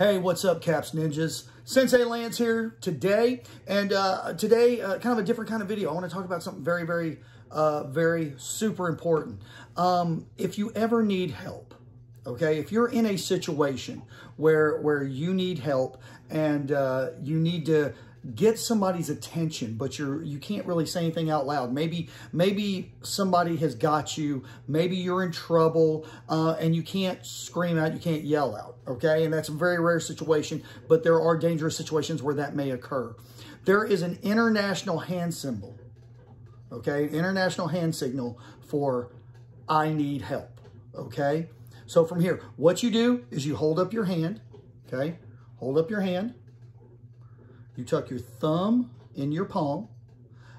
Hey, what's up, Caps Ninjas? Sensei Lance here today, and uh, today, uh, kind of a different kind of video. I want to talk about something very, very, uh, very super important. Um, if you ever need help, okay, if you're in a situation where where you need help and uh, you need to get somebody's attention, but you're you can't really say anything out loud. Maybe maybe somebody has got you. Maybe you're in trouble uh, and you can't scream out, you can't yell out. Okay, and that's a very rare situation, but there are dangerous situations where that may occur. There is an international hand symbol. Okay, international hand signal for I need help. Okay, so from here, what you do is you hold up your hand. Okay, hold up your hand you tuck your thumb in your palm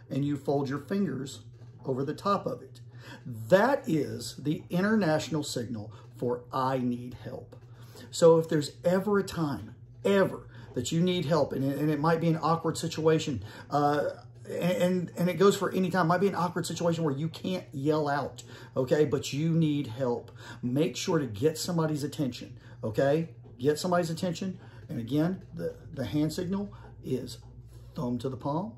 and you fold your fingers over the top of it. That is the international signal for I need help. So if there's ever a time, ever, that you need help, and it, and it might be an awkward situation, uh, and and it goes for any time. It might be an awkward situation where you can't yell out, okay, but you need help. Make sure to get somebody's attention, okay? Get somebody's attention. And again, the, the hand signal is thumb to the palm,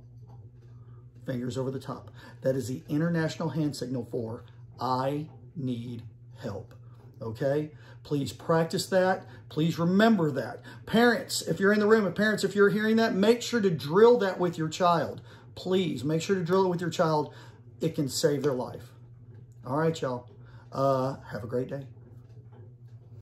fingers over the top. That is the international hand signal for I need help. Okay? Please practice that. Please remember that. Parents, if you're in the room, parents, if you're hearing that, make sure to drill that with your child. Please make sure to drill it with your child. It can save their life. All right, y'all. Uh, have a great day.